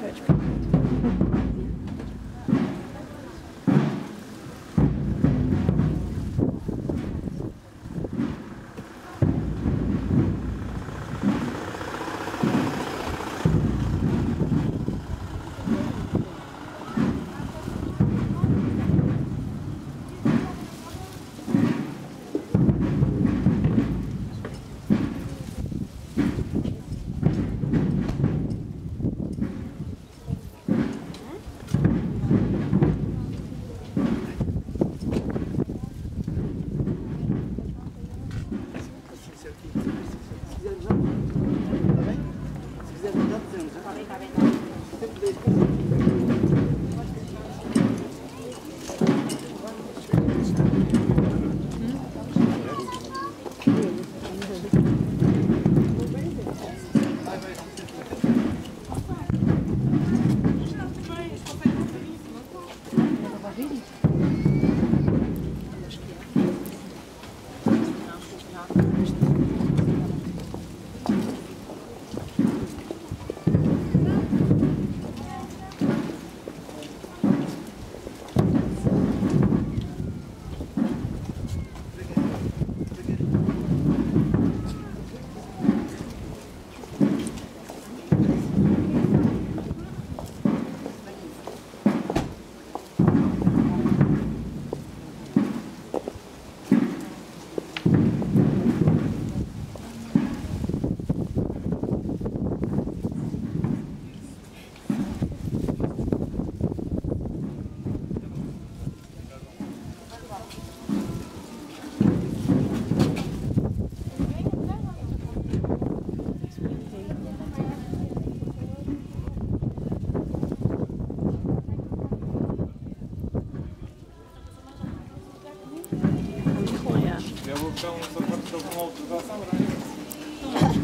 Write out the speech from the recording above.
девчачка. Tá bem? Se quiser mudar, podemos. Está bem, está bem. Sempre bem. Vou buscar um sapato com uma autorização, né?